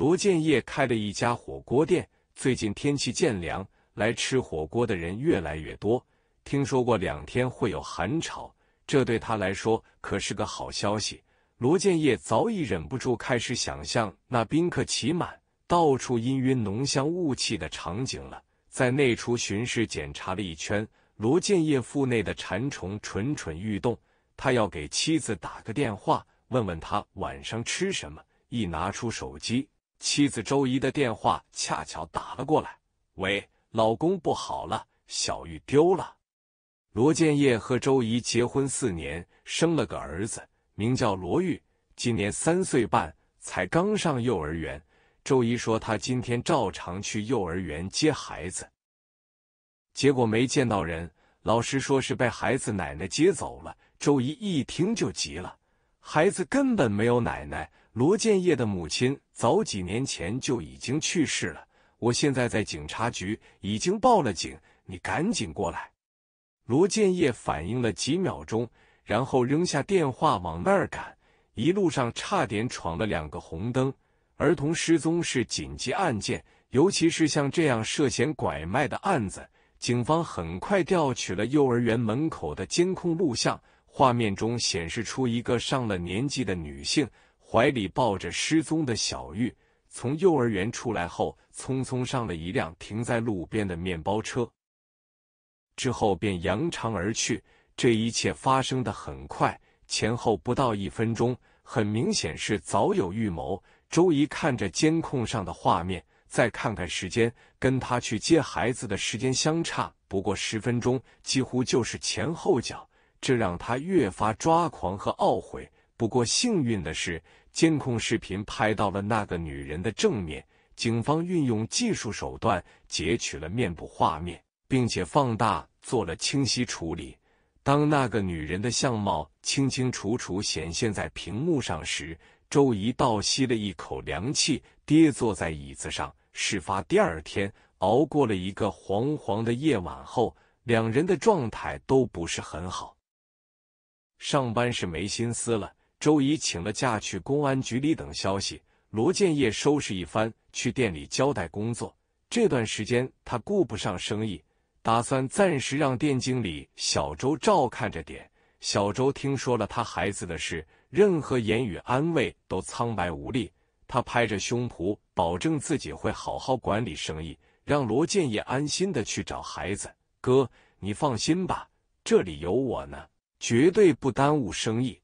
罗建业开了一家火锅店，最近天气渐凉，来吃火锅的人越来越多。听说过两天会有寒潮，这对他来说可是个好消息。罗建业早已忍不住开始想象那宾客齐满、到处氤氲浓香雾气的场景了。在内厨巡视检查了一圈，罗建业腹内的馋虫蠢蠢欲动，他要给妻子打个电话，问问他晚上吃什么。一拿出手机，妻子周姨的电话恰巧打了过来：“喂，老公，不好了，小玉丢了。”罗建业和周姨结婚四年，生了个儿子，名叫罗玉，今年三岁半，才刚上幼儿园。周姨说她今天照常去幼儿园接孩子，结果没见到人，老师说是被孩子奶奶接走了。周姨一听就急了，孩子根本没有奶奶，罗建业的母亲早几年前就已经去世了。我现在在警察局已经报了警，你赶紧过来。罗建业反应了几秒钟，然后扔下电话往那儿赶。一路上差点闯了两个红灯。儿童失踪是紧急案件，尤其是像这样涉嫌拐卖的案子，警方很快调取了幼儿园门口的监控录像。画面中显示出一个上了年纪的女性怀里抱着失踪的小玉，从幼儿园出来后，匆匆上了一辆停在路边的面包车。之后便扬长而去。这一切发生的很快，前后不到一分钟，很明显是早有预谋。周姨看着监控上的画面，再看看时间，跟他去接孩子的时间相差不过十分钟，几乎就是前后脚，这让他越发抓狂和懊悔。不过幸运的是，监控视频拍到了那个女人的正面，警方运用技术手段截取了面部画面，并且放大。做了清晰处理。当那个女人的相貌清清楚楚显现在屏幕上时，周怡倒吸了一口凉气，跌坐在椅子上。事发第二天，熬过了一个黄黄的夜晚后，两人的状态都不是很好。上班是没心思了，周怡请了假去公安局里等消息。罗建业收拾一番，去店里交代工作。这段时间他顾不上生意。打算暂时让店经理小周照看着点。小周听说了他孩子的事，任何言语安慰都苍白无力。他拍着胸脯保证自己会好好管理生意，让罗建业安心的去找孩子。哥，你放心吧，这里有我呢，绝对不耽误生意。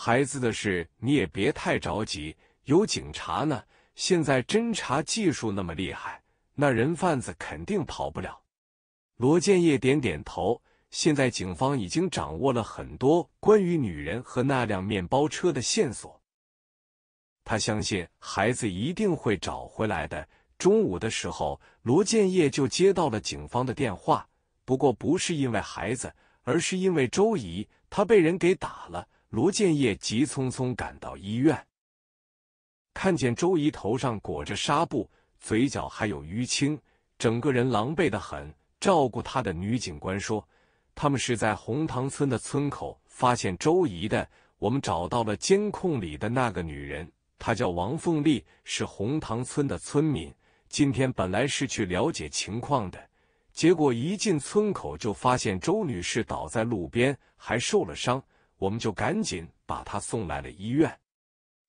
孩子的事你也别太着急，有警察呢。现在侦查技术那么厉害，那人贩子肯定跑不了。罗建业点点头。现在警方已经掌握了很多关于女人和那辆面包车的线索。他相信孩子一定会找回来的。中午的时候，罗建业就接到了警方的电话，不过不是因为孩子，而是因为周姨，她被人给打了。罗建业急匆匆赶到医院，看见周姨头上裹着纱布，嘴角还有淤青，整个人狼狈的很。照顾他的女警官说：“他们是在红塘村的村口发现周姨的。我们找到了监控里的那个女人，她叫王凤丽，是红塘村的村民。今天本来是去了解情况的，结果一进村口就发现周女士倒在路边，还受了伤。我们就赶紧把她送来了医院。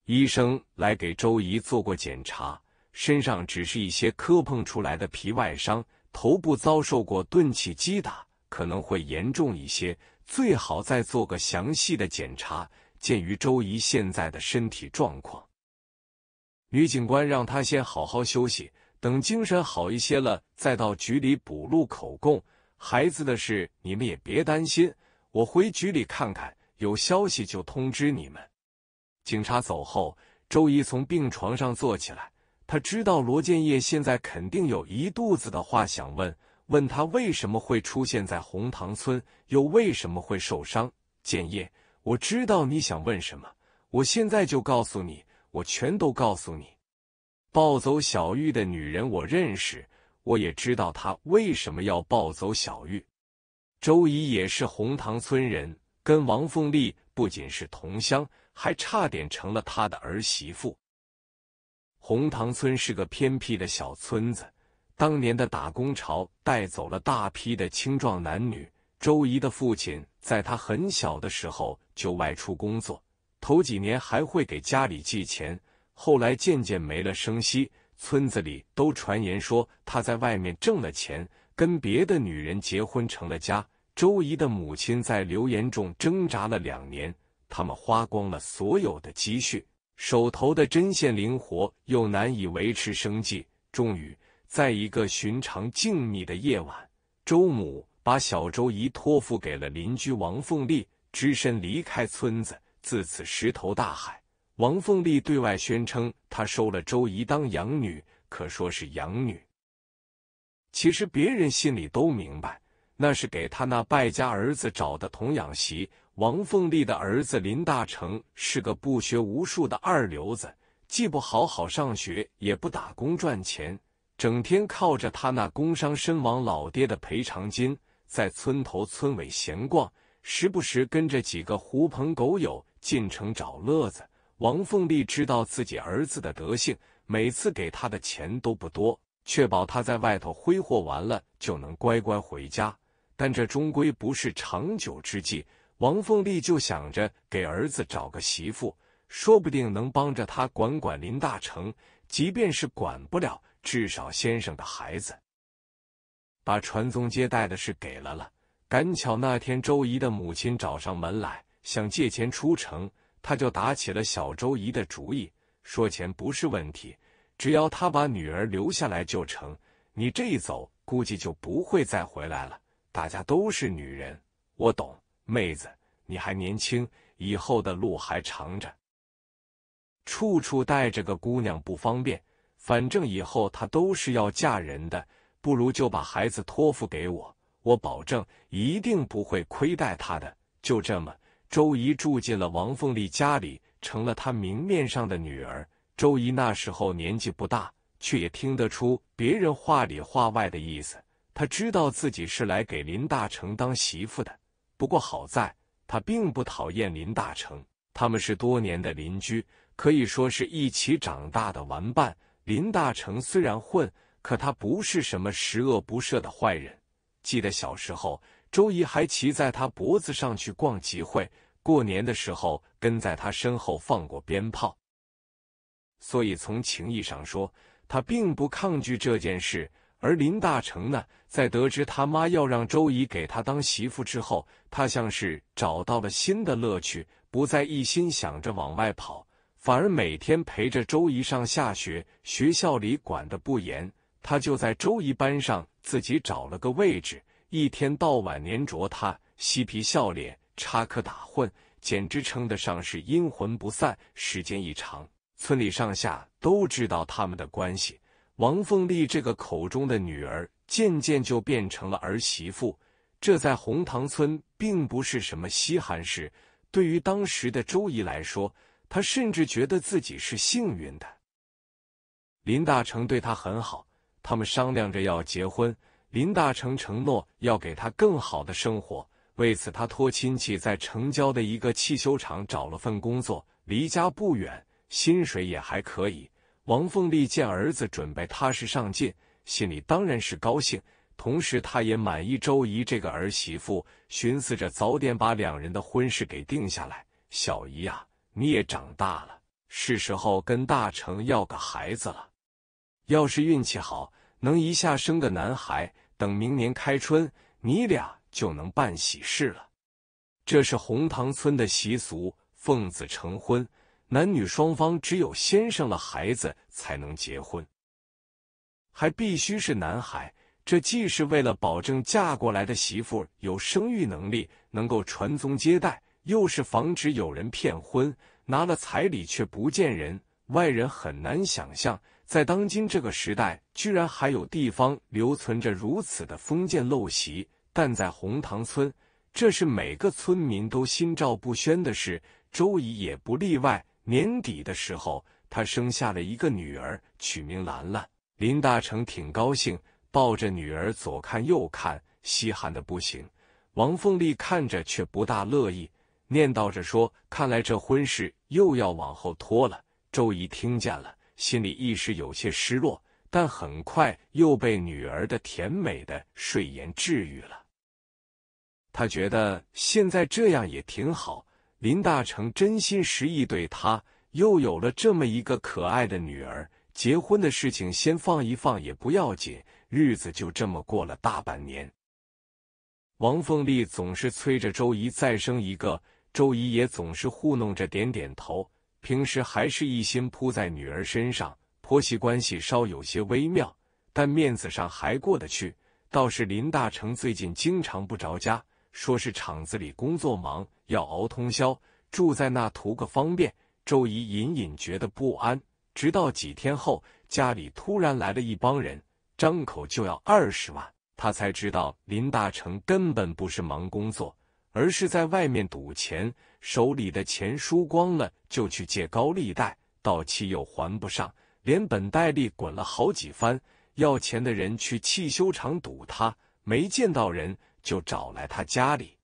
医生来给周姨做过检查，身上只是一些磕碰出来的皮外伤。”头部遭受过钝器击打，可能会严重一些，最好再做个详细的检查。鉴于周姨现在的身体状况，女警官让她先好好休息，等精神好一些了再到局里补录口供。孩子的事你们也别担心，我回局里看看，有消息就通知你们。警察走后，周姨从病床上坐起来。他知道罗建业现在肯定有一肚子的话想问，问他为什么会出现在红塘村，又为什么会受伤。建业，我知道你想问什么，我现在就告诉你，我全都告诉你。抱走小玉的女人我认识，我也知道她为什么要抱走小玉。周姨也是红塘村人，跟王凤丽不仅是同乡，还差点成了他的儿媳妇。红塘村是个偏僻的小村子，当年的打工潮带走了大批的青壮男女。周姨的父亲在他很小的时候就外出工作，头几年还会给家里寄钱，后来渐渐没了声息。村子里都传言说他在外面挣了钱，跟别的女人结婚成了家。周姨的母亲在流言中挣扎了两年，他们花光了所有的积蓄，手头的针线灵活又难以维持生计。终于，在一个寻常静谧的夜晚，周母把小周姨托付给了邻居王凤丽，只身离开村子，自此石头大海。王凤丽对外宣称，她收了周姨当养女，可说是养女。其实别人心里都明白，那是给他那败家儿子找的童养媳。王凤丽的儿子林大成是个不学无术的二流子，既不好好上学，也不打工赚钱，整天靠着他那工伤身亡老爹的赔偿金，在村头村尾闲逛，时不时跟着几个狐朋狗友进城找乐子。王凤丽知道自己儿子的德性，每次给他的钱都不多，确保他在外头挥霍完了就能乖乖回家。但这终归不是长久之计。王凤丽就想着给儿子找个媳妇，说不定能帮着他管管林大成，即便是管不了，至少先生的孩子。把传宗接代的事给了了。赶巧那天周姨的母亲找上门来，想借钱出城。他就打起了小周姨的主意，说钱不是问题，只要他把女儿留下来就成。你这一走，估计就不会再回来了。大家都是女人，我懂，妹子，你还年轻，以后的路还长着。处处带着个姑娘不方便，反正以后她都是要嫁人的，不如就把孩子托付给我，我保证一定不会亏待她的。就这么。周姨住进了王凤丽家里，成了她明面上的女儿。周姨那时候年纪不大，却也听得出别人话里话外的意思。他知道自己是来给林大成当媳妇的。不过好在，他并不讨厌林大成，他们是多年的邻居，可以说是一起长大的玩伴。林大成虽然混，可他不是什么十恶不赦的坏人。记得小时候。周姨还骑在他脖子上去逛集会，过年的时候跟在他身后放过鞭炮。所以从情义上说，他并不抗拒这件事。而林大成呢，在得知他妈要让周姨给他当媳妇之后，他像是找到了新的乐趣，不再一心想着往外跑，反而每天陪着周姨上下学。学校里管得不严，他就在周姨班上自己找了个位置。一天到晚黏着他，嬉皮笑脸，插科打诨，简直称得上是阴魂不散。时间一长，村里上下都知道他们的关系。王凤丽这个口中的女儿，渐渐就变成了儿媳妇。这在红塘村并不是什么稀罕事。对于当时的周姨来说，她甚至觉得自己是幸运的。林大成对她很好，他们商量着要结婚。林大成承诺要给她更好的生活，为此他托亲戚在城郊的一个汽修厂找了份工作，离家不远，薪水也还可以。王凤丽见儿子准备踏实上进，心里当然是高兴，同时她也满意周姨这个儿媳妇，寻思着早点把两人的婚事给定下来。小姨呀，你也长大了，是时候跟大成要个孩子了。要是运气好，能一下生个男孩。等明年开春，你俩就能办喜事了。这是红塘村的习俗，奉子成婚，男女双方只有先生了孩子才能结婚，还必须是男孩。这既是为了保证嫁过来的媳妇有生育能力，能够传宗接代，又是防止有人骗婚，拿了彩礼却不见人。外人很难想象。在当今这个时代，居然还有地方留存着如此的封建陋习。但在红塘村，这是每个村民都心照不宣的事。周姨也不例外。年底的时候，她生下了一个女儿，取名兰兰。林大成挺高兴，抱着女儿左看右看，稀罕的不行。王凤丽看着却不大乐意，念叨着说：“看来这婚事又要往后拖了。”周姨听见了。心里一时有些失落，但很快又被女儿的甜美的睡颜治愈了。他觉得现在这样也挺好。林大成真心实意对他，又有了这么一个可爱的女儿。结婚的事情先放一放也不要紧，日子就这么过了大半年。王凤丽总是催着周姨再生一个，周姨也总是糊弄着点点头。平时还是一心扑在女儿身上，婆媳关系稍有些微妙，但面子上还过得去。倒是林大成最近经常不着家。说是厂子里工作忙，要熬通宵，住在那图个方便。周姨隐隐觉得不安，直到几天后，家里突然来了一帮人，张口就要二十万，她才知道林大成根本不是忙工作，而是在外面赌钱，手里的钱输光了就去借高利贷，到期又还不上，连本带利滚了好几番。要钱的人去汽修厂堵他，没见到人。就找来他家里。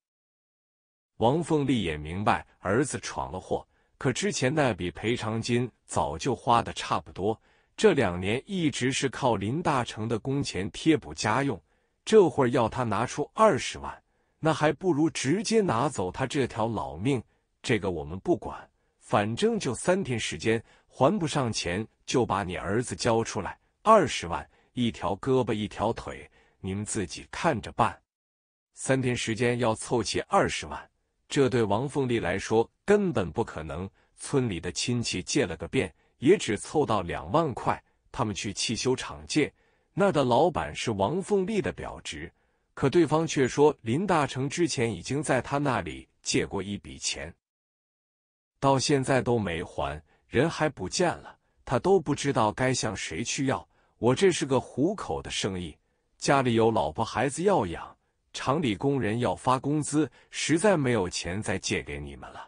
王凤丽也明白儿子闯了祸，可之前那笔赔偿金早就花的差不多，这两年一直是靠林大成的工钱贴补家用，这会儿要他拿出二十万，那还不如直接拿走他这条老命。这个我们不管，反正就三天时间，还不上钱就把你儿子交出来。二十万，一条胳膊一条腿，你们自己看着办。三天时间要凑齐二十万，这对王凤丽来说根本不可能。村里的亲戚借了个遍，也只凑到两万块。他们去汽修厂借，那的老板是王凤丽的表侄，可对方却说林大成之前已经在他那里借过一笔钱，到现在都没还，人还不见了，他都不知道该向谁去要。我这是个糊口的生意，家里有老婆孩子要养。厂里工人要发工资，实在没有钱再借给你们了。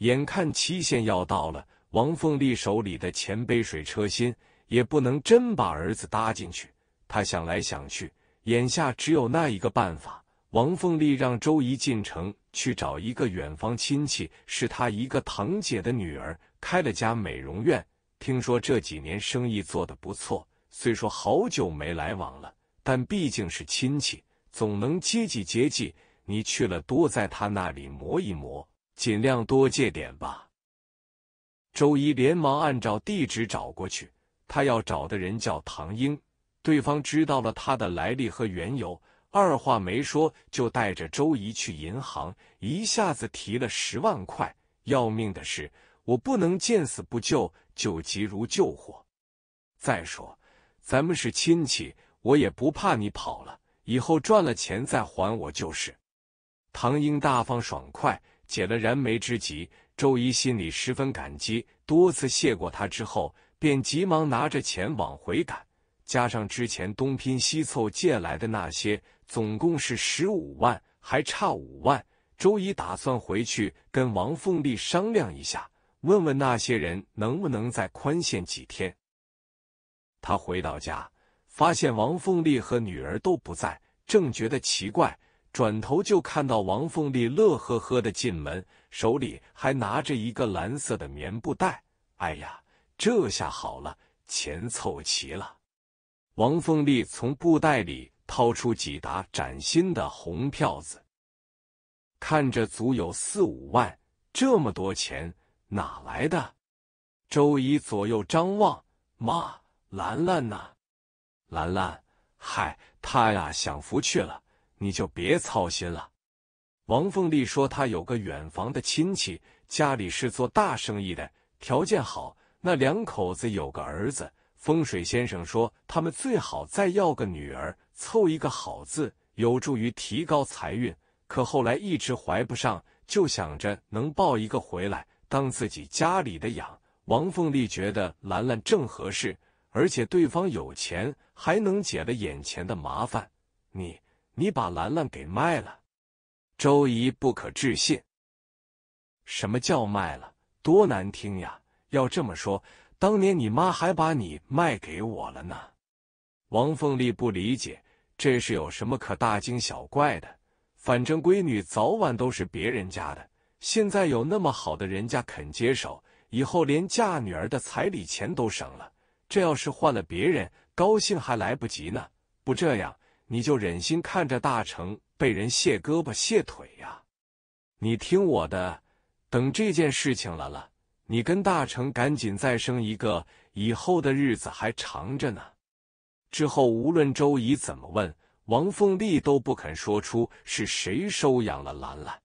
眼看期限要到了，王凤丽手里的钱杯水车薪，也不能真把儿子搭进去。他想来想去，眼下只有那一个办法。王凤丽让周姨进城去找一个远房亲戚，是他一个堂姐的女儿，开了家美容院。听说这几年生意做得不错，虽说好久没来往了，但毕竟是亲戚。总能接济接济，你去了多在他那里磨一磨，尽量多借点吧。周一连忙按照地址找过去，他要找的人叫唐英。对方知道了他的来历和缘由，二话没说就带着周姨去银行，一下子提了十万块。要命的是，我不能见死不救，救急如救火。再说，咱们是亲戚，我也不怕你跑了。以后赚了钱再还我就是。唐英大方爽快，解了燃眉之急。周一心里十分感激，多次谢过他之后，便急忙拿着钱往回赶。加上之前东拼西凑借来的那些，总共是十五万，还差五万。周一打算回去跟王凤丽商量一下，问问那些人能不能再宽限几天。他回到家。发现王凤丽和女儿都不在，正觉得奇怪，转头就看到王凤丽乐呵呵的进门，手里还拿着一个蓝色的棉布袋。哎呀，这下好了，钱凑齐了。王凤丽从布袋里掏出几沓崭新的红票子，看着足有四五万，这么多钱哪来的？周姨左右张望，妈，兰兰呢？兰兰，嗨，他呀享福去了，你就别操心了。王凤丽说，她有个远房的亲戚，家里是做大生意的，条件好。那两口子有个儿子，风水先生说他们最好再要个女儿，凑一个好字，有助于提高财运。可后来一直怀不上，就想着能抱一个回来当自己家里的养。王凤丽觉得兰兰正合适。而且对方有钱，还能解了眼前的麻烦。你，你把兰兰给卖了？周姨不可置信。什么叫卖了？多难听呀！要这么说，当年你妈还把你卖给我了呢。王凤丽不理解，这是有什么可大惊小怪的？反正闺女早晚都是别人家的，现在有那么好的人家肯接手，以后连嫁女儿的彩礼钱都省了。这要是换了别人，高兴还来不及呢。不这样，你就忍心看着大成被人卸胳膊卸腿呀？你听我的，等这件事情了了，你跟大成赶紧再生一个，以后的日子还长着呢。之后无论周姨怎么问，王凤丽都不肯说出是谁收养了兰兰。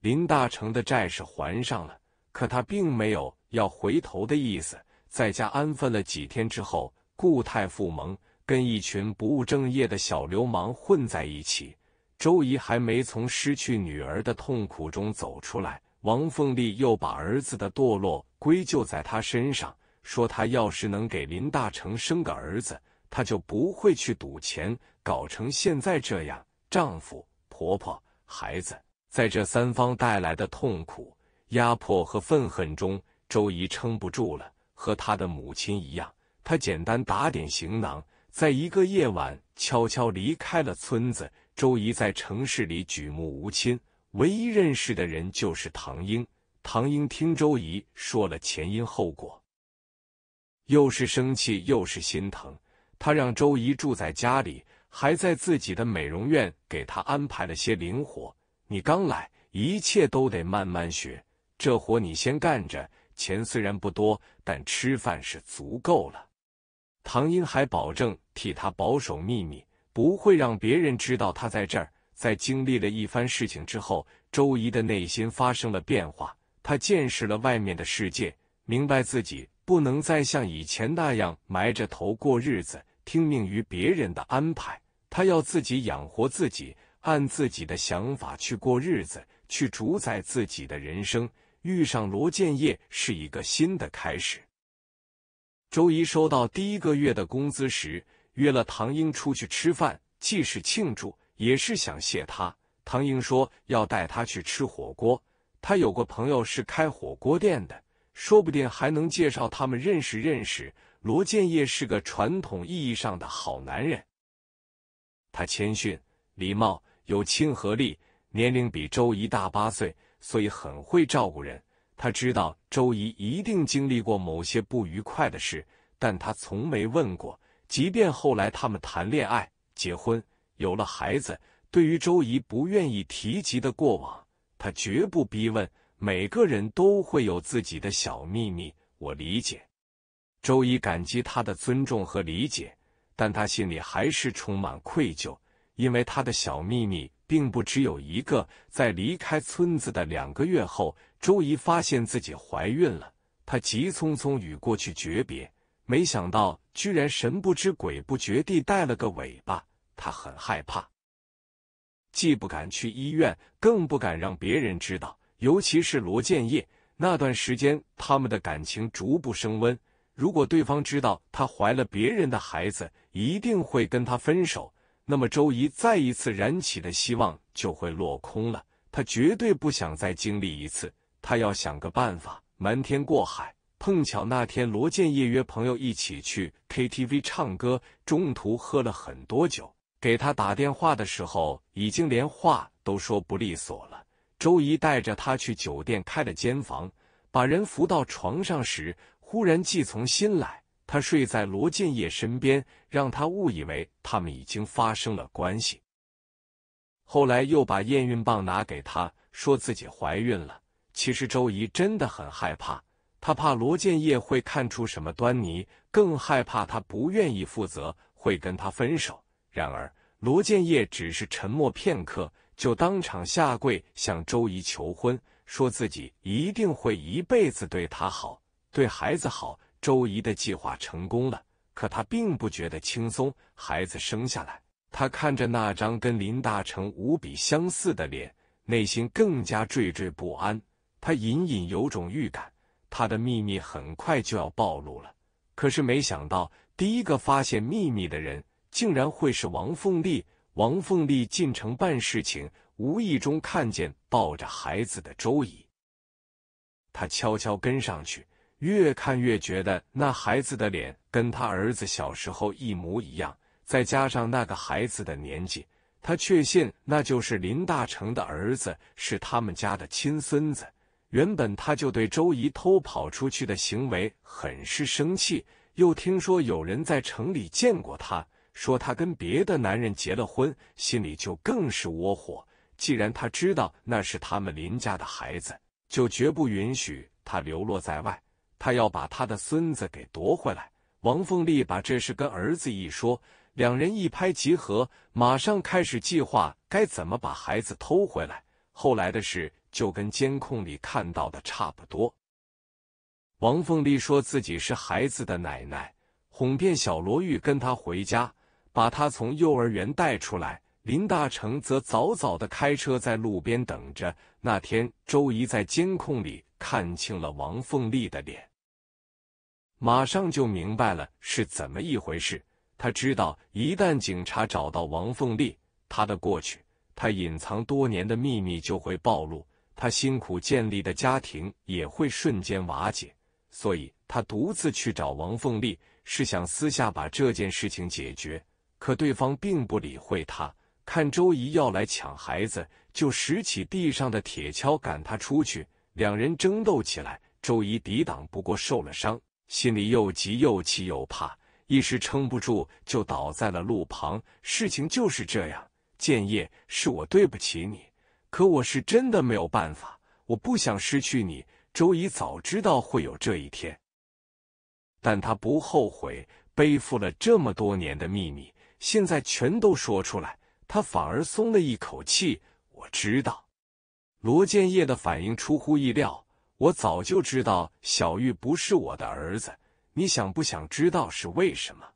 林大成的债是还上了，可他并没有要回头的意思。在家安分了几天之后，固态复萌，跟一群不务正业的小流氓混在一起。周姨还没从失去女儿的痛苦中走出来，王凤丽又把儿子的堕落归咎在他身上，说他要是能给林大成生个儿子，他就不会去赌钱，搞成现在这样。丈夫、婆婆、孩子，在这三方带来的痛苦、压迫和愤恨中，周姨撑不住了。和他的母亲一样，他简单打点行囊，在一个夜晚悄悄离开了村子。周姨在城市里举目无亲，唯一认识的人就是唐英。唐英听周姨说了前因后果，又是生气又是心疼。他让周姨住在家里，还在自己的美容院给她安排了些零活。你刚来，一切都得慢慢学，这活你先干着。钱虽然不多，但吃饭是足够了。唐英还保证替他保守秘密，不会让别人知道他在这儿。在经历了一番事情之后，周怡的内心发生了变化。他见识了外面的世界，明白自己不能再像以前那样埋着头过日子，听命于别人的安排。他要自己养活自己，按自己的想法去过日子，去主宰自己的人生。遇上罗建业是一个新的开始。周怡收到第一个月的工资时，约了唐英出去吃饭，既是庆祝，也是想谢他。唐英说要带他去吃火锅，他有个朋友是开火锅店的，说不定还能介绍他们认识认识。罗建业是个传统意义上的好男人，他谦逊、礼貌、有亲和力，年龄比周怡大八岁。所以很会照顾人。他知道周怡一定经历过某些不愉快的事，但他从没问过。即便后来他们谈恋爱、结婚、有了孩子，对于周怡不愿意提及的过往，他绝不逼问。每个人都会有自己的小秘密，我理解。周怡感激他的尊重和理解，但他心里还是充满愧疚，因为他的小秘密。并不只有一个。在离开村子的两个月后，周怡发现自己怀孕了。她急匆匆与过去诀别，没想到居然神不知鬼不觉地带了个尾巴。她很害怕，既不敢去医院，更不敢让别人知道，尤其是罗建业。那段时间，他们的感情逐步升温。如果对方知道她怀了别人的孩子，一定会跟他分手。那么，周怡再一次燃起的希望就会落空了。他绝对不想再经历一次，他要想个办法瞒天过海。碰巧那天，罗建业约朋友一起去 KTV 唱歌，中途喝了很多酒。给他打电话的时候，已经连话都说不利索了。周怡带着他去酒店开了间房，把人扶到床上时，忽然计从心来。他睡在罗建业身边，让他误以为他们已经发生了关系。后来又把验孕棒拿给他，说自己怀孕了。其实周怡真的很害怕，她怕罗建业会看出什么端倪，更害怕他不愿意负责，会跟他分手。然而罗建业只是沉默片刻，就当场下跪向周怡求婚，说自己一定会一辈子对她好，对孩子好。周怡的计划成功了，可她并不觉得轻松。孩子生下来，她看着那张跟林大成无比相似的脸，内心更加惴惴不安。她隐隐有种预感，她的秘密很快就要暴露了。可是没想到，第一个发现秘密的人竟然会是王凤丽。王凤丽进城办事情，无意中看见抱着孩子的周怡，她悄悄跟上去。越看越觉得那孩子的脸跟他儿子小时候一模一样，再加上那个孩子的年纪，他确信那就是林大成的儿子，是他们家的亲孙子。原本他就对周怡偷跑出去的行为很是生气，又听说有人在城里见过他，说他跟别的男人结了婚，心里就更是窝火。既然他知道那是他们林家的孩子，就绝不允许他流落在外。他要把他的孙子给夺回来。王凤丽把这事跟儿子一说，两人一拍即合，马上开始计划该怎么把孩子偷回来。后来的事。就跟监控里看到的差不多。王凤丽说自己是孩子的奶奶，哄骗小罗玉跟他回家，把他从幼儿园带出来。林大成则早早的开车在路边等着。那天，周怡在监控里看清了王凤丽的脸，马上就明白了是怎么一回事。他知道，一旦警察找到王凤丽，他的过去，他隐藏多年的秘密就会暴露。他辛苦建立的家庭也会瞬间瓦解，所以他独自去找王凤丽，是想私下把这件事情解决。可对方并不理会他，看周怡要来抢孩子，就拾起地上的铁锹赶他出去。两人争斗起来，周怡抵挡不过，受了伤，心里又急又气又怕，一时撑不住，就倒在了路旁。事情就是这样，建业，是我对不起你。可我是真的没有办法，我不想失去你。周怡早知道会有这一天，但他不后悔背负了这么多年的秘密，现在全都说出来，他反而松了一口气。我知道，罗建业的反应出乎意料。我早就知道小玉不是我的儿子。你想不想知道是为什么？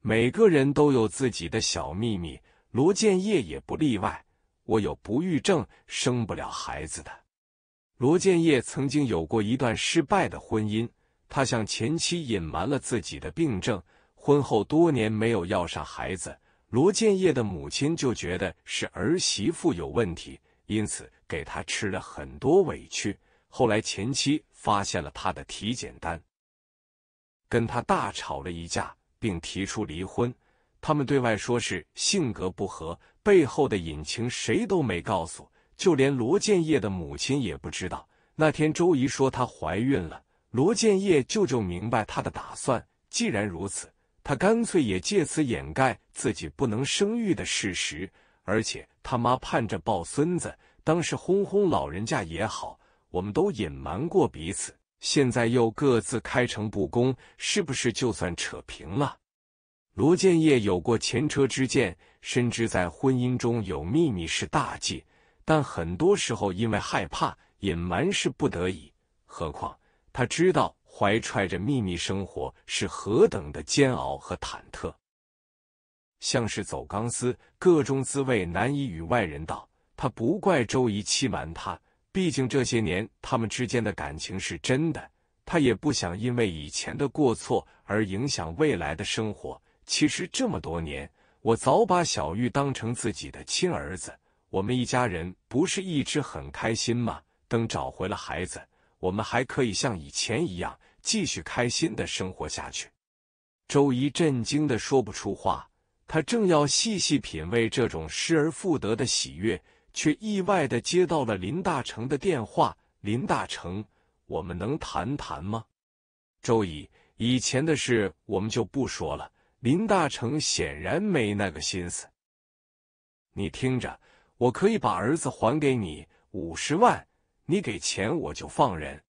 每个人都有自己的小秘密，罗建业也不例外。我有不育症，生不了孩子的。罗建业曾经有过一段失败的婚姻，他向前妻隐瞒了自己的病症，婚后多年没有要上孩子。罗建业的母亲就觉得是儿媳妇有问题，因此给他吃了很多委屈。后来前妻发现了他的体检单，跟他大吵了一架，并提出离婚。他们对外说是性格不合。背后的隐情谁都没告诉，就连罗建业的母亲也不知道。那天周姨说她怀孕了，罗建业舅舅明白她的打算。既然如此，他干脆也借此掩盖自己不能生育的事实。而且他妈盼着抱孙子，当时哄哄老人家也好，我们都隐瞒过彼此。现在又各自开诚布公，是不是就算扯平了？罗建业有过前车之鉴。深知在婚姻中有秘密是大忌，但很多时候因为害怕隐瞒是不得已。何况他知道怀揣着秘密生活是何等的煎熬和忐忑，像是走钢丝，各种滋味难以与外人道。他不怪周怡欺瞒他，毕竟这些年他们之间的感情是真的。他也不想因为以前的过错而影响未来的生活。其实这么多年。我早把小玉当成自己的亲儿子，我们一家人不是一直很开心吗？等找回了孩子，我们还可以像以前一样继续开心的生活下去。周怡震惊的说不出话，他正要细细品味这种失而复得的喜悦，却意外的接到了林大成的电话。林大成，我们能谈谈吗？周怡，以前的事我们就不说了。林大成显然没那个心思。你听着，我可以把儿子还给你五十万，你给钱我就放人。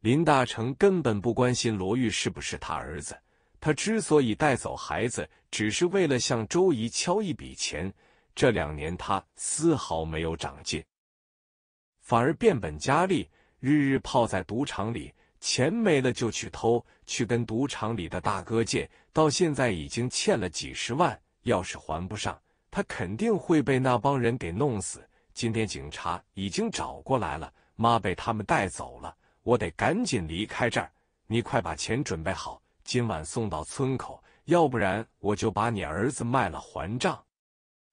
林大成根本不关心罗玉是不是他儿子，他之所以带走孩子，只是为了向周怡敲一笔钱。这两年他丝毫没有长进，反而变本加厉，日日泡在赌场里。钱没了就去偷，去跟赌场里的大哥借，到现在已经欠了几十万。要是还不上，他肯定会被那帮人给弄死。今天警察已经找过来了，妈被他们带走了，我得赶紧离开这儿。你快把钱准备好，今晚送到村口，要不然我就把你儿子卖了还账。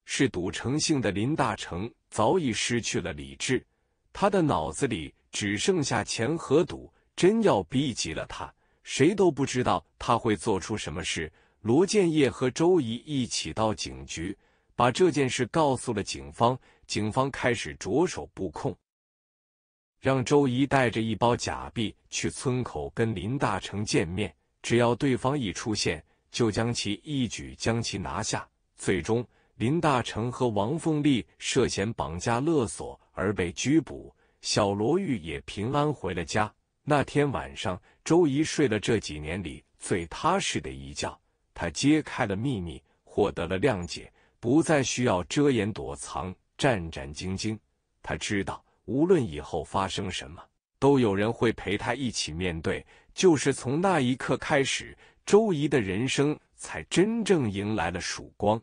是赌成性的林大成早已失去了理智，他的脑子里只剩下钱和赌。真要逼急了他，谁都不知道他会做出什么事。罗建业和周怡一起到警局，把这件事告诉了警方。警方开始着手布控。让周怡带着一包假币去村口跟林大成见面，只要对方一出现，就将其一举将其拿下。最终，林大成和王凤丽涉嫌绑架勒索而被拘捕，小罗玉也平安回了家。那天晚上，周怡睡了这几年里最踏实的一觉。她揭开了秘密，获得了谅解，不再需要遮掩躲藏、战战兢兢。他知道。无论以后发生什么，都有人会陪他一起面对。就是从那一刻开始，周怡的人生才真正迎来了曙光。